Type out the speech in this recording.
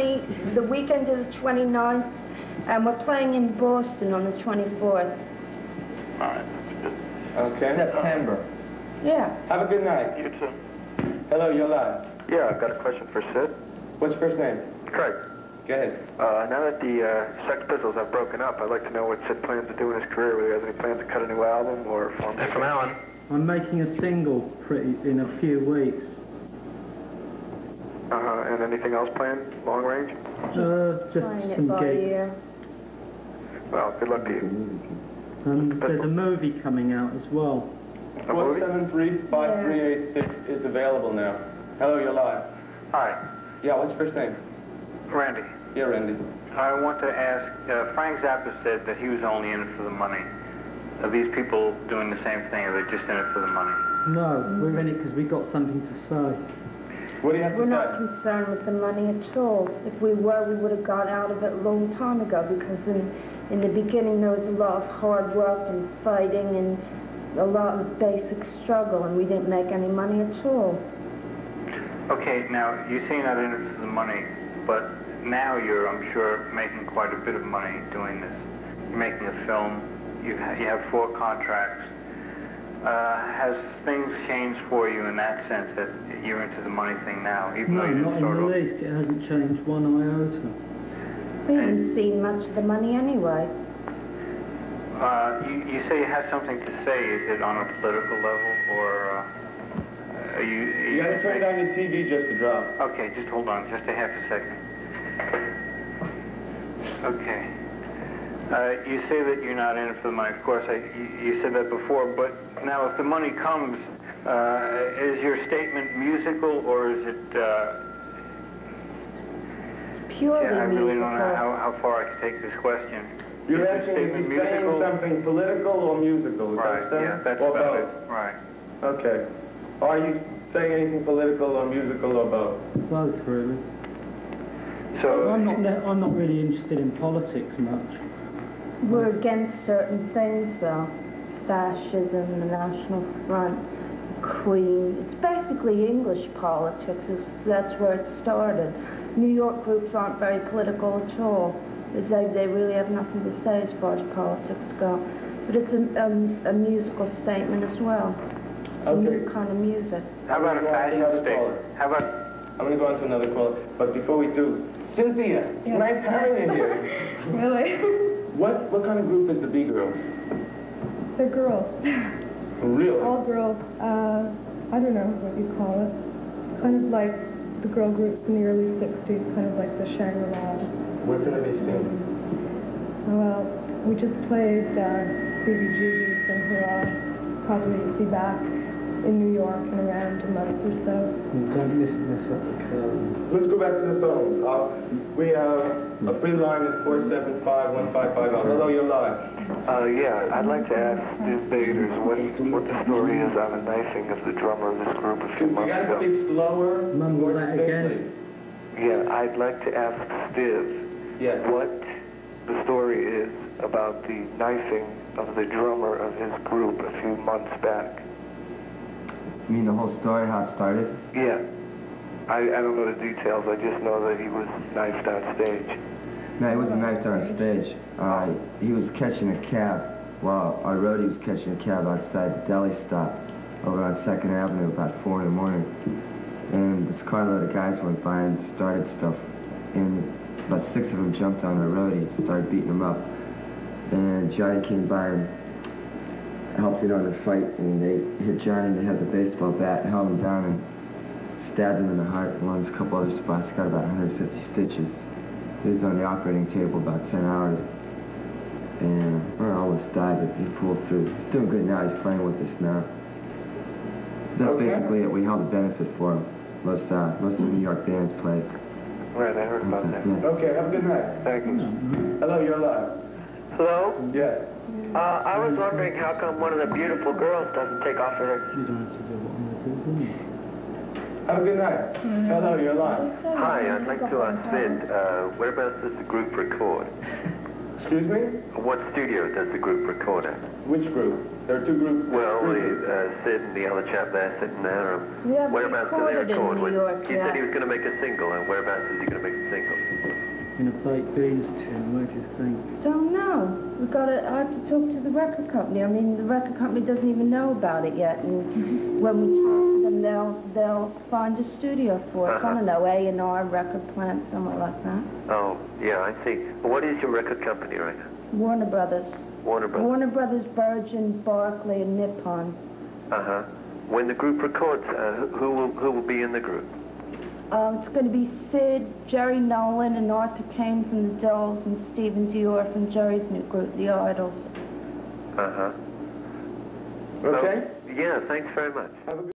20, the weekend of the 29th, and we're playing in Boston on the 24th. All right. Okay. September. Yeah. Have a good night. You too. Hello, you're live. Yeah, I've got a question for Sid. What's your first name? Craig. Go ahead. Uh, now that the uh, Sex Pistols have broken up, I'd like to know what Sid plans to do in his career. Whether he has any plans to cut a new album or form. Hey, from Alan. I'm making a single pretty in a few weeks. Huh. And anything else planned, long range? Uh, just some gigs. Well, good luck to you. Um, there's a movie coming out as well. A movie? 473-5386 is available now. Hello, you're live. Hi, Yeah, what's your first name? Randy, Yeah, Randy. I want to ask, uh, Frank Zappa said that he was only in it for the money. Are these people doing the same thing, or are they just in it for the money? No, we're in it because we got something to say. What do you have We're to not say? concerned with the money at all. If we were, we would have got out of it a long time ago because in, in the beginning there was a lot of hard work and fighting and a lot of basic struggle and we didn't make any money at all. Okay, now, you say you're not in the money, but now you're, I'm sure, making quite a bit of money doing this. You're making a film, you, ha- you have four contracts. Uh, has things changed for you in that sense that you're into the money thing now, even No, though you not didn't in start the off? least. It hasn't changed one iota. We haven't seen much of the money anyway. Uh, you, you say you have something to say. Is it on a political level, or uh, are you? Are You gotta turn down your TV just to drop. Okay, just hold on, just a half a second. Okay. Uh, you say that you're not in it for the money. Of course, I, you, you said that before. But now, if the money comes, uh, is your statement musical, or is it? Uh, It's purely yeah, I really don't know how, how far I can take this question. You're is the asking if statement he's saying something political or musical, is Right. that Yeah, that's? Or about both? it. Right. Okay. Are you saying anything political or musical or both? Both, really. So I'm not. I'm not really interested in politics much. We're against certain things, though. Fascism, the National Front, Queen. It's basically English politics. It's, that's where it started. New York groups aren't very political at all. They, they really have nothing to say as far as politics go. But it's a, a, um, a musical statement as well. It's a new Okay. kind of music. How about a I'm gonna go on to fashion statement? How about I'm gonna go on to another call, but before we do, Cynthia, nice having you here. Really? What what kind of group is the B Girls? They're girls. Really? All girls. Uh, I don't know what you call it. Kind of like the girl groups in the early 60s, kind of like the Shangri-La. Where can I be seen? Well, we just played uh, CBGB's and Hurrah. Probably be back in New York in around a month or so. Don't miss mess up the curtain. Let's go back to the phones. Uh, we have a free line at 475-1550. Hello, you're live. Uh, yeah, I'd like to ask Stiv Bators what what the story is on the knifing of the drummer of this group a few You months gotta ago. speak slower. Mumble more that distinctly. Yeah, I'd like to ask Stiv Yes. what the story is about the knifing of the drummer of his group a few months back. You mean the whole story, how it started? Yeah. I, I don't know the details. I just know that he was knifed on stage. No, he wasn't knifed on stage. Uh, he was catching a cab while our roadie was catching a cab outside the deli stop over on 2nd Avenue about 4 in the morning. And this carload of guys went by and started stuff. And about six of them jumped on our roadie and started beating him up. And Johnny came by and helped in on the fight. And they hit Johnny in the head with a baseball bat, held him down, and stabbed him in the heart, lungs, a couple other spots. Got about 150 stitches. He was on the operating table about 10 hours. And well, almost died, but he pulled through. He's doing good now. He's playing with us now. That's Okay. basically it. We held a benefit for him. Most, uh, most of the New York bands played. Right, I heard about that. Yeah. Okay, have a good night. Thank you. Hello, you're live. Hello? Yes. Uh, I was wondering how come one of the beautiful girls doesn't take off her... You don't have to do what I'm going to do, do you? Have a good night. Hello, you're live. Hi, I'd like to ask Sid, uh, whereabouts does the group record? Excuse me? What studio does the group record at? Which group? There are two groups. Well, the, uh, Sid and the other chap there sitting there. Um, We have whereabouts do they recorded in record? New When- York, he yeah. said he was going to make a single, and whereabouts is he going to make the single? In a baked beans tin, where do you think? Don't know. We've gotta, I have to talk to the record company. I mean, the record company doesn't even know about it yet. And when we talk to them, they'll, they'll find a studio for us. I Uh-huh. don't know, A and R record plant, somewhere like that. Oh, yeah, I see. What is your record company right now? Warner Brothers. Warner Brothers. Warner Brothers, Virgin, Barclay, and Nippon. Uh-huh. When the group records, uh, who- who will, who will be in the group? Um, it's going to be Sid, Jerry Nolan, and Arthur Kane from the Dolls, and Stephen Dior from Jerry's new group, The Idols. Uh-huh. Okay? Yeah, thanks very much. Have a good